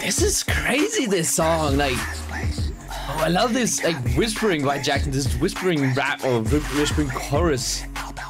This is crazy, this song. Like, oh, I love this, like, whispering by Jackson. This whispering rap or whispering chorus.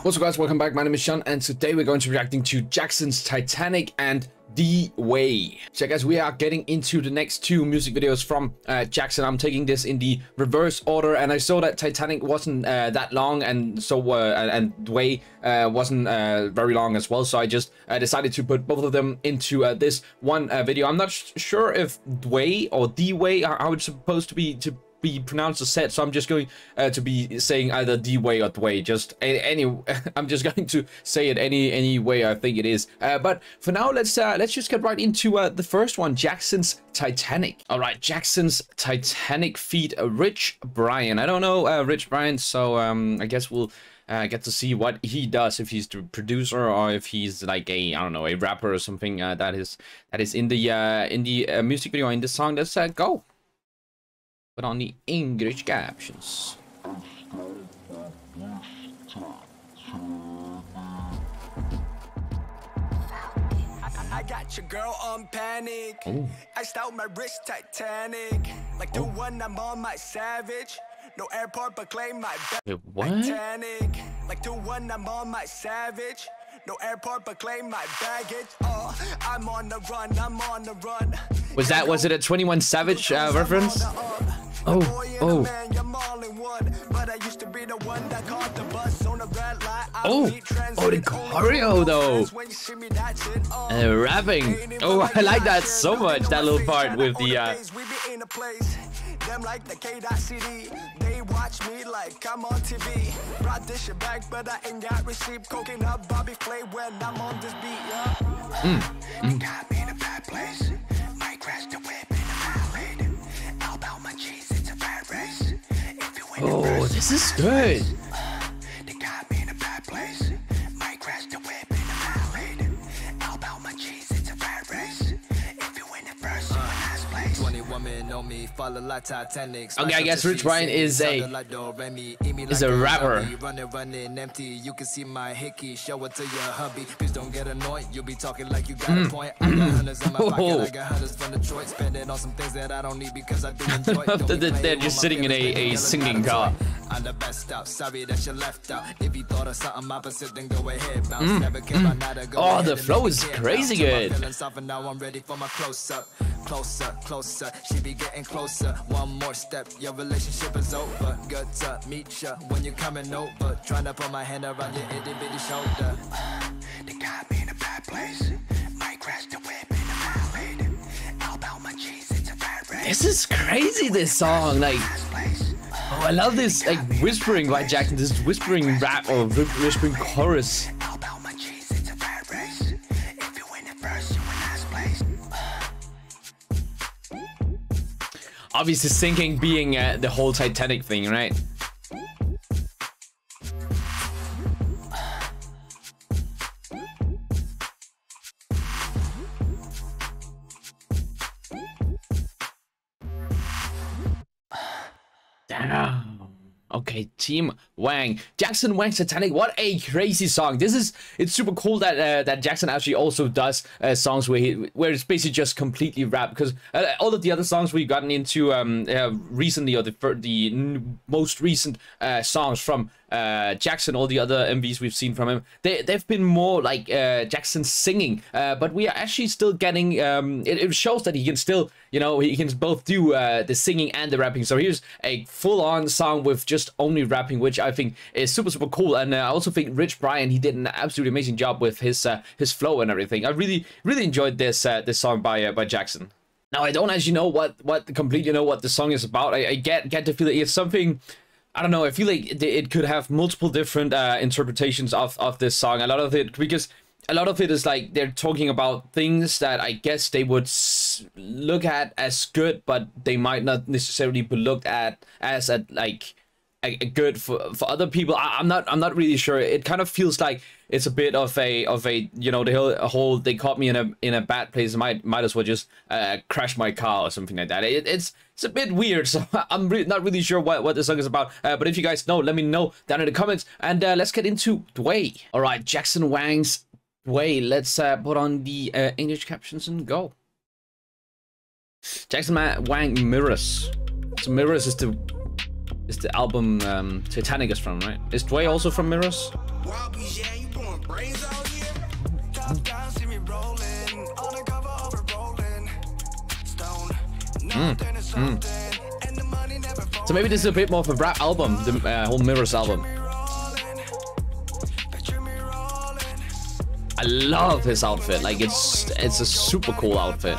What's up, guys? Welcome back. My name is Shun, and today we're going to be reacting to Jackson's Titanic and the way. So guys, we are getting into the next two music videos from uh, Jackson. I'm taking this in the reverse order and I saw that Titanic wasn't uh, that long and so uh, and Dway uh, wasn't uh, very long as well. So I just uh, decided to put both of them into this one video. I'm not sure if Way or the way how it's supposed to be to be pronounced as said, so I'm just going uh, to be saying either the way or the way. Just any, I'm just going to say it any any way I think it is. Uh, but for now, let's uh, let's just get right into uh, the first one, Jackson's Titanic. All right, Jackson's Titanic feat Rich Brian. I don't know uh, Rich Brian, so um, I guess we'll. Uh, get to see what he does if he's the producer or if he's like a I don't know a rapper or something uh, that is that is in the uh, in the uh, music video in the song. Let's uh, go. Put on the English captions. I got your girl on panic. Ooh. I stole my wrist Titanic. Like the oh. one I'm on my savage. No airport but claim my Wait, what? Titanic. Like the one I'm on my savage. No airport but claim my baggage. Oh, I'm on the run, I'm on the run. Was that was it a 21 Savage uh, reference? Oh, oh. Oh, oh, the choreo though. Uh, rapping. Oh, I like that so much. That little part with the. Uh... Them like the K.CD. They watch me like I'm on TV. Brought this shit back, but I ain't got receipt. Coking up Bobby Flay when I'm on this beat, yeah. Mm. Mm. This is good. Okay, I guess Rich Brian is a is a rapper. Running, empty. You can see my hickey. Show it to your hubby. Please don't get annoyed. You'll be talking like you got a mm. point. I got hundreds in my pocket. I got hundreds from Detroit. Spending on some things that I don't need because I do enjoy. They're just sitting in a, a singing car. I'm the best out. Sorry that you left out. If you thought of something opposite, then go ahead. Bounce. Mm. Never came mm. Oh, the flow is crazy good. Now I'm ready for my close up. Closer, closer. She be getting closer. One more step, your relationship is over. Good to meet ya when you're coming over. Trying to put my hand around your itty bitty shoulder. They got me in a bad place. Might crash the whip in a valley. Outbound my cheese, it's a bad race. This is crazy, this song. Like. I love this like whispering by Jackson, this whispering rap or whispering chorus. Obviously, sinking being uh, the whole Titanic thing, right? Damn. Okay, Team Wang. Jackson Wang's Titanic. What a crazy song. This is it's super cool that uh, that Jackson actually also does uh, songs where he where it's basically just completely rap because uh, all of the other songs we've gotten into um uh, recently or the the most recent uh, songs from uh, Jackson, all the other MVs we've seen from him, they, they've been more like uh, Jackson singing, uh, but we are actually still getting, um, it, it, shows that he can still, you know, he can both do uh, the singing and the rapping. So here's a full-on song with just only rapping, which I think is super, super cool. And uh, I also think Rich Brian, he did an absolutely amazing job with his uh, his flow and everything. I really, really enjoyed this this song by by Jackson. Now I don't actually know what what completely you know what the song is about. I, I get get the feeling it's something I don't know. I feel like it could have multiple different uh, interpretations of of this song. A lot of it because a lot of it is like they're talking about things that I guess they would look at as good, but they might not necessarily be looked at as at like good for for other people. I, am not I'm not really sure. It kind of feels like it's a bit of a of a you know the whole, whole they caught me in a in a bad place. Might might as well just uh, crash my car or something like that. It, it's it's a bit weird, so I'm re not really sure what, what the song is about. Uh, but if you guys know, let me know down in the comments. And uh, let's get into Dway. All right, Jackson Wang's Dway. Let's uh, put on the uh, English captions and go. Jackson Wang Mirrors. So Mirrors is the is the album um, Titanic is from, right? Is Dway also from Mirrors? Mm. Mm. So maybe this is a bit more of a rap album, the uh, whole Mirrors album. I love his outfit. Like it's it's a super cool outfit.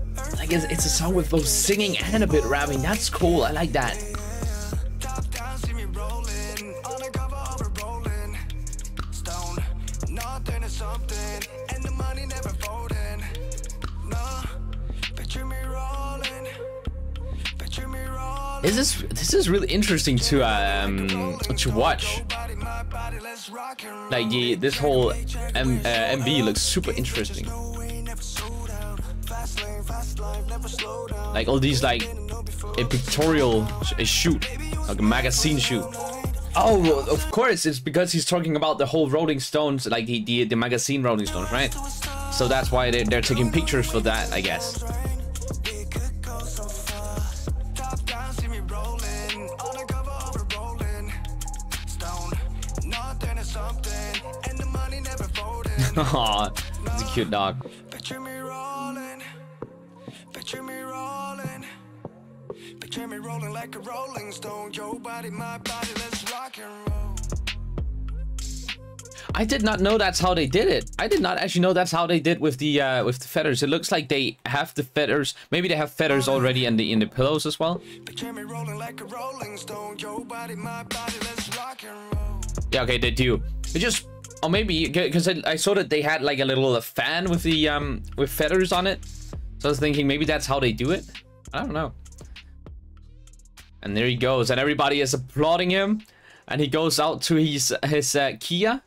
Like it's, a song with both singing and a bit rapping. That's cool. I like that. This is this is really interesting to um to watch. Like the this whole M, uh, MV looks super interesting. Like all these like a pictorial a shoot, like a magazine shoot. Oh, of course, it's because he's talking about the whole Rolling Stones, like the the, the magazine Rolling Stones, right? So that's why they're, they're taking pictures for that, I guess. Aw, it's a cute dog. Like a rolling stone. Your body, my body, let's rock and roll. I did not know that's how they did it. I did not actually know that's how they did with the uh, with the feathers. It looks like they have the feathers. Maybe they have feathers already in the in the pillows as well. Yeah, okay, they do. They just or maybe because I, I, saw that they had like a little a fan with the um with feathers on it. So I was thinking maybe that's how they do it. I don't know. And there he goes, and everybody is applauding him. And he goes out to his his uh, Kia.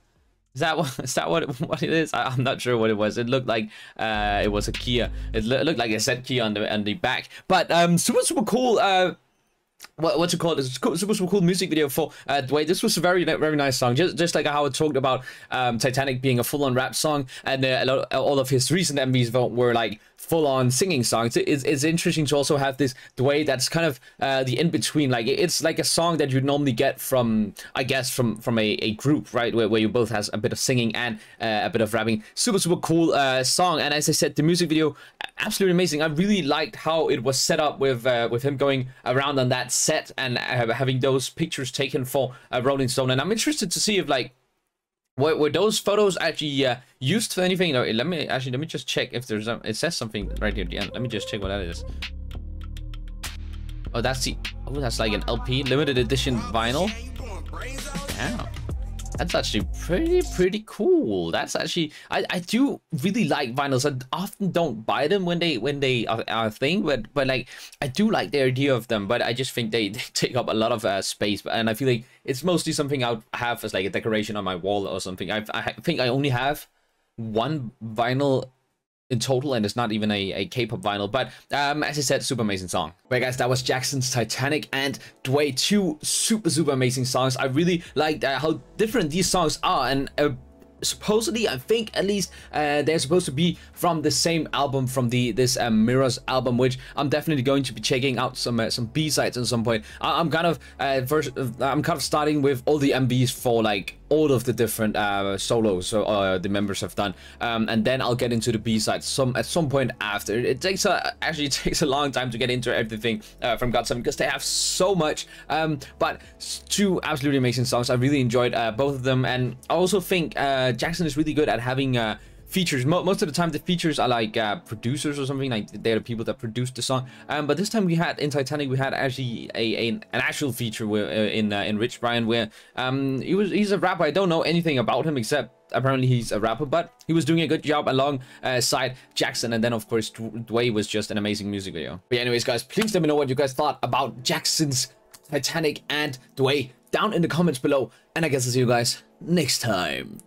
Is that what is that what what it is? I, am not sure what it was. It looked like uh, it was a Kia. It, lo looked like it said Kia on the on the back. But um, super super cool. Uh, what what's it called? It's super super cool music video for uh, Dway. This was a very very nice song. Just just like how I talked about um, Titanic being a full on rap song, and uh, lot, all of his recent MVs were like full-on singing songs. It's, it's interesting to also have this the way that's kind of uh, the in-between. Like it's like a song that you normally get from, I guess, from from a, a group, right? Where, where you both has a bit of singing and uh, a bit of rapping. Super super cool uh, song. And as I said, the music video absolutely amazing. I really liked how it was set up with uh, with him going around on that set and uh, having those pictures taken for uh, Rolling Stone. And I'm interested to see if like were, were those photos actually uh, used for anything? No, let me actually let me just check if there's it says something right here at the end. Let me just check what that is. Oh, that's the oh, that's like an LP limited edition vinyl. Yeah. That's actually pretty, pretty cool. That's actually, I, I do really like vinyls. I often don't buy them when they when they are, are a thing, but but like I do like the idea of them. But I just think they, they take up a lot of uh, space, and I feel like it's mostly something I would have as like a decoration on my wall or something. I I think I only have one vinyl in total, and it's not even a, a K-pop vinyl. But um, as I said, super amazing song. Right, guys, that was Jackson's Titanic and Dway, two super, super amazing songs. I really liked uh, how different these songs are, and uh, supposedly i think at least uh, they're supposed to be from the same album from the this um, mirrors album which i'm definitely going to be checking out some uh, some b-sides at some point I am kind of uh, first i'm kind of starting with all the MVs for like all of the different uh, solos uh, the members have done. Um, and then I'll get into the B-sides some at some point after. It takes a actually takes a long time to get into everything uh, from GOT7 because they have so much. Um, but two absolutely amazing songs. I really enjoyed uh, both of them. And I also think uh, Jackson is really good at having uh, features. Mo most of the time, the features are like uh, producers or something. Like they're the people that produced the song. Um, but this time we had in Titanic, we had actually a, a an actual feature where, uh, in uh, in Rich Brian, where um he was he's a rapper. I don't know anything about him except apparently he's a rapper, but he was doing a good job alongside uh, Jackson. And then, of course, Dway was just an amazing music video. But anyways, guys, please let me know what you guys thought about Jackson's Titanic and Dway down in the comments below. And I guess I'll see you guys next time.